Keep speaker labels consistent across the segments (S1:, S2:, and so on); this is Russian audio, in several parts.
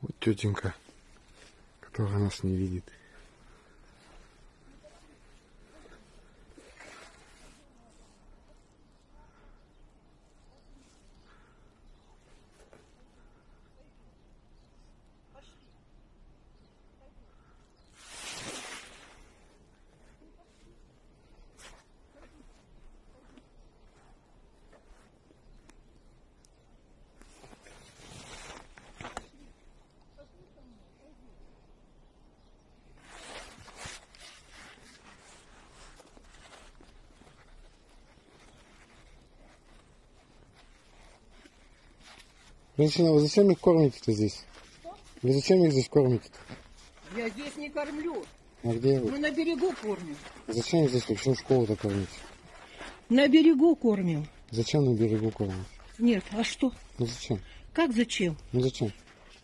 S1: Вот тетенька, которая нас не видит. Женщина, вы зачем их кормите-то здесь? Вы зачем их здесь кормите-то?
S2: Я здесь не кормлю.
S1: А где вы?
S2: Мы на берегу кормим.
S1: Зачем здесь вообще школу-то кормить?
S2: На берегу кормим.
S1: Зачем на берегу кормить?
S2: Нет, а что?
S1: Ну зачем?
S2: Как зачем?
S1: Ну зачем?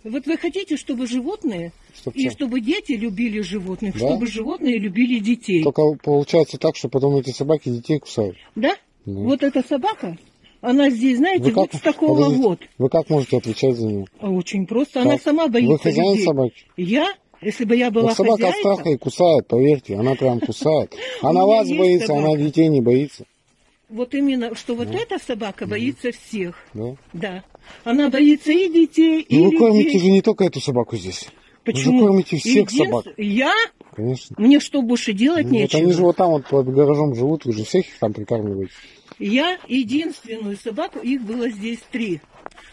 S2: Вот вы хотите, чтобы животные
S1: Чтоб
S2: и
S1: что?
S2: чтобы дети любили животных,
S1: Да.
S2: чтобы животные любили детей.
S1: Только получается так, что потом эти собаки детей кусают.
S2: Да?
S1: Да.
S2: Вот эта собака, она здесь, знаете,
S1: Вы
S2: вот
S1: как,
S2: с такого
S1: подождите,
S2: вот.
S1: вы как можете отвечать за нее?
S2: А Очень просто. Она
S1: Как?
S2: сама
S1: Вы
S2: боится
S1: хозяин
S2: людей.
S1: собаки?
S2: Я? Если бы я была
S1: Вот собака
S2: хозяйка,
S1: страха и кусает, поверьте, она прям кусает. Она вас боится,
S2: собака.
S1: она детей не боится.
S2: вот именно, что вот эта собака боится всех.
S1: Да?
S2: Да. Она боится и детей, и
S1: Ну вы
S2: людей.
S1: кормите же не только эту собаку здесь.
S2: Почему?
S1: Вы кормите всех собак.
S2: Я?
S1: Конечно.
S2: Мне что больше делать
S1: Ну, вот
S2: нечего?
S1: они же вот там вот под гаражом живут, вы же всех их там прикармливаете.
S2: Я единственную собаку, их было здесь три.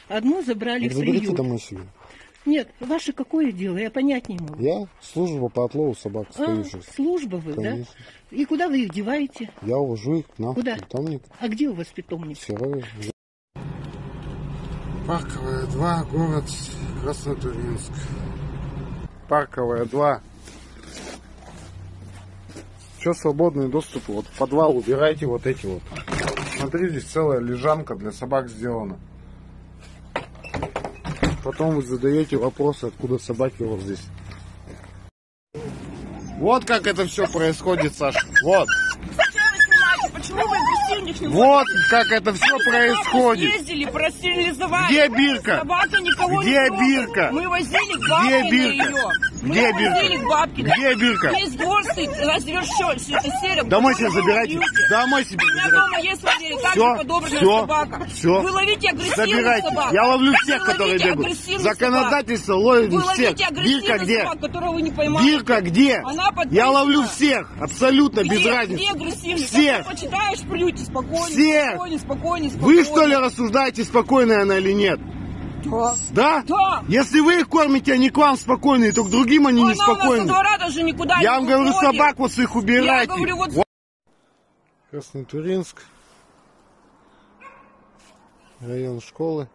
S2: Одну забрали
S1: Так
S2: в приют.
S1: домой себе.
S2: Нет, ваше какое дело? Я понять не могу.
S1: Я служба по отлову собак
S2: А, служба вы,
S1: Конечно.
S2: да? И куда вы их деваете?
S1: Я увожу их на
S2: Куда?
S1: питомник.
S2: А где у вас питомник?
S1: Серове. Парковая 2, город Краснотуринск. Парковая 2. Что свободный доступ? Вот в подвал убирайте вот эти вот. Смотри, здесь целая лежанка для собак сделана. Потом вы задаете вопросы, откуда собаки вот здесь. Вот как это все происходит, Саша. Вот.
S3: Почему вы агрессивных не
S1: Вот как это все происходит.
S3: Ездили, простерилизовали.
S1: Где Бирка?
S3: Собака никого
S1: Где
S3: не трогала.
S1: Бирка?
S3: Мы возили
S1: Где Бирка?
S3: ее.
S1: Где Бирка?
S3: бабке.
S1: Где Бирка?
S3: Весь двор стоит, развершен, все это серым.
S1: Домой себе забирайте. Домой себе
S3: У меня
S1: забирайте.
S3: дома есть владелец, так
S1: Всё,
S3: же подобранная
S1: всё,
S3: собака.
S1: всё.
S3: Вы ловите агрессивных
S1: Забирайте.
S3: собак.
S1: Я ловлю всех, которые
S3: агрессивных
S1: Законодательство
S3: собак.
S1: ловит
S3: Вы
S1: всех. Бирка где?
S3: собак, которого вы не поймали.
S1: Бирка где? Я ловлю всех. Абсолютно без
S3: Где,
S1: разницы.
S3: где агрессивный?
S1: Всех.
S3: Как почитаешь, плюйте, спокойно,
S1: Всех.
S3: спокойно, спокойно, спокойно.
S1: Вы что ли рассуждаете, спокойная она или нет?
S3: Да.
S1: Да?
S3: Да.
S1: Если вы их кормите, они к вам спокойные, то к другим они
S3: Она у нас со двора даже никуда
S1: Я
S3: не
S1: вам говорю,
S3: уходит.
S1: собак вот с их убирайте.
S3: Я говорю,
S1: Вот. Краснотуринск. Район школы.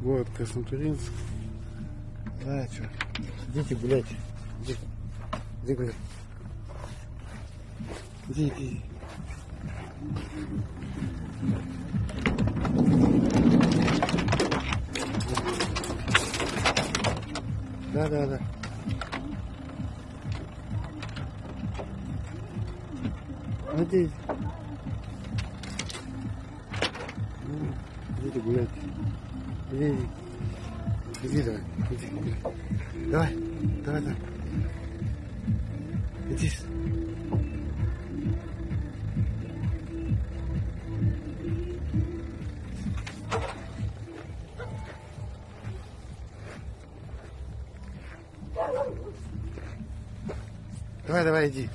S1: Город Краснотуринск. Да, что? Идите гулять. Иди. Иди гулять. Иди, иди. Да, да, да. Иди. Ну, Идите гулять. Иди, иди. Иди давай, иди, иди. Давай, давай, давай. Иди. Давай, давай, иди.